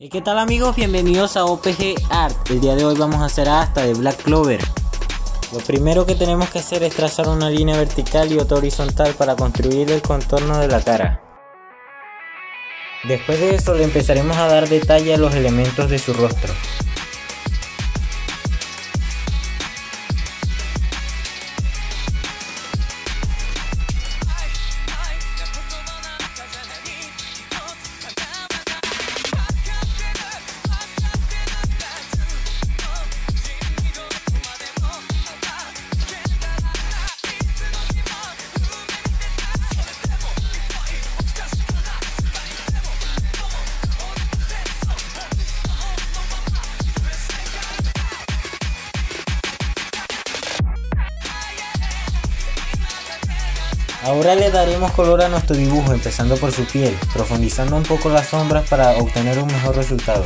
¿Y qué tal amigos? Bienvenidos a OPG Art. El día de hoy vamos a hacer hasta de Black Clover. Lo primero que tenemos que hacer es trazar una línea vertical y otra horizontal para construir el contorno de la cara. Después de eso le empezaremos a dar detalle a los elementos de su rostro. Ahora le daremos color a nuestro dibujo empezando por su piel, profundizando un poco las sombras para obtener un mejor resultado.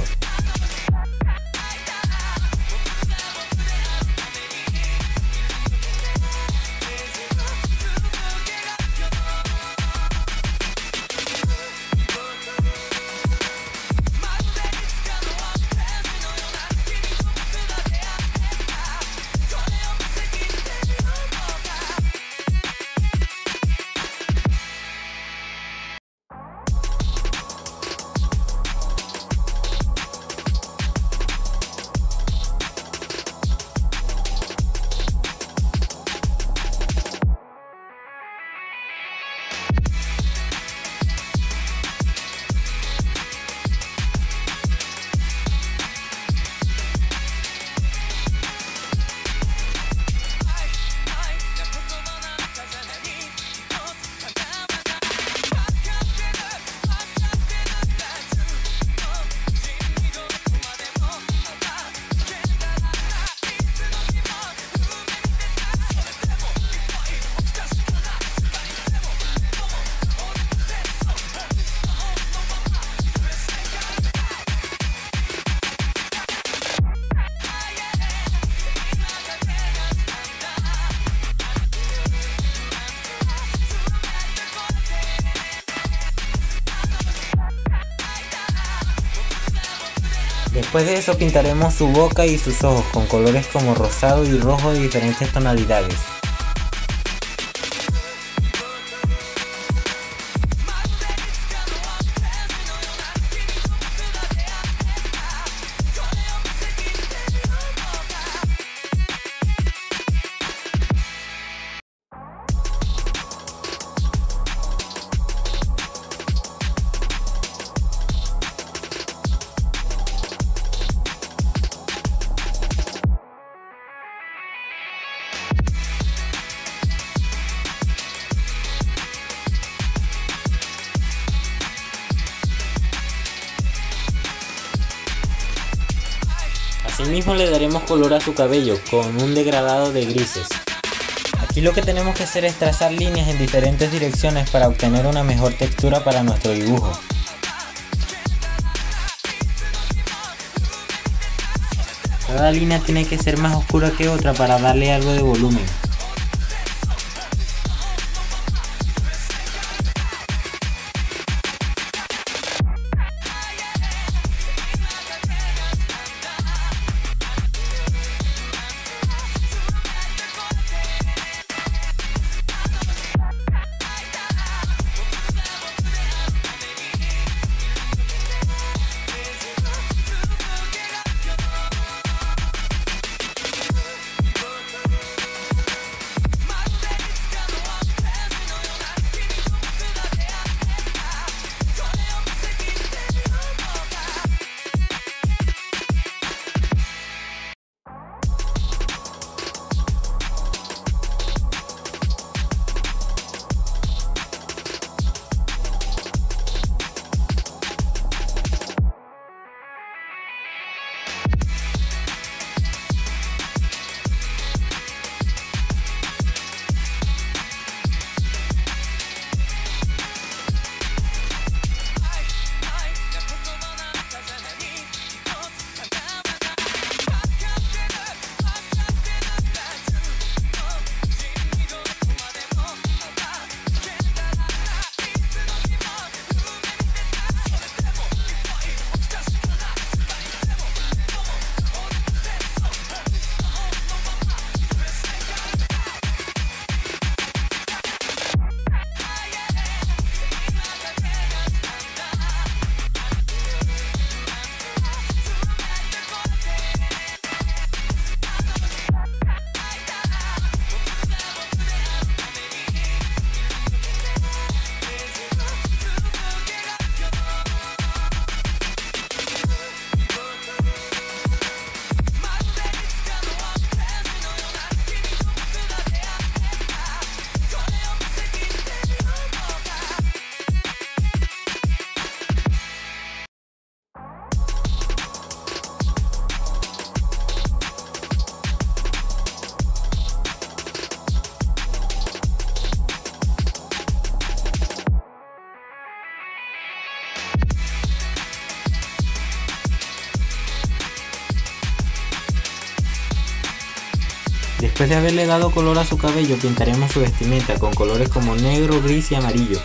Después de eso pintaremos su boca y sus ojos con colores como rosado y rojo de diferentes tonalidades. Asimismo le daremos color a su cabello con un degradado de grises. Aquí lo que tenemos que hacer es trazar líneas en diferentes direcciones para obtener una mejor textura para nuestro dibujo. Cada línea tiene que ser más oscura que otra para darle algo de volumen. Después de haberle dado color a su cabello, pintaremos su vestimenta con colores como negro, gris y amarillo.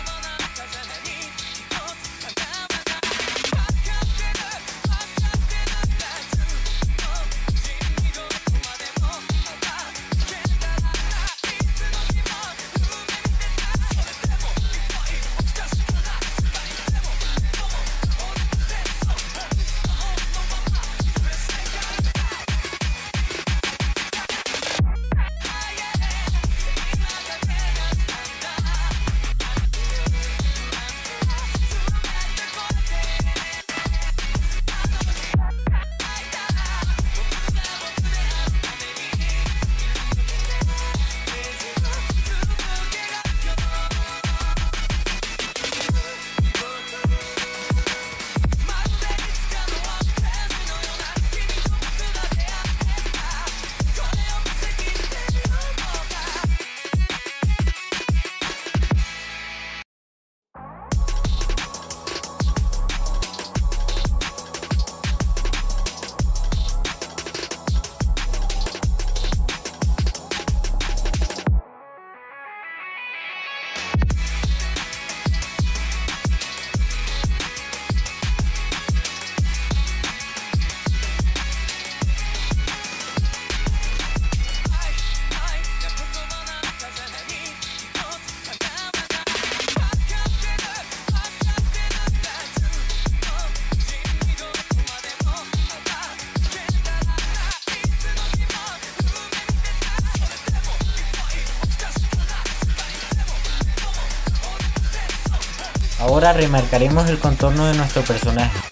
Ahora remarcaremos el contorno de nuestro personaje.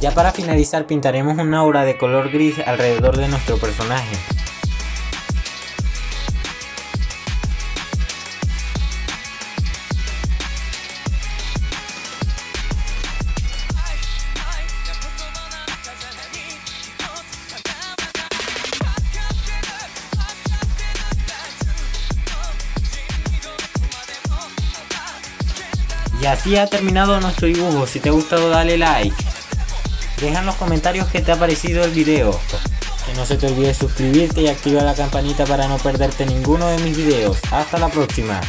Ya para finalizar pintaremos una aura de color gris alrededor de nuestro personaje. Y así ha terminado nuestro dibujo, si te ha gustado dale like. Deja en los comentarios qué te ha parecido el video. Que no se te olvide suscribirte y activar la campanita para no perderte ninguno de mis videos. Hasta la próxima.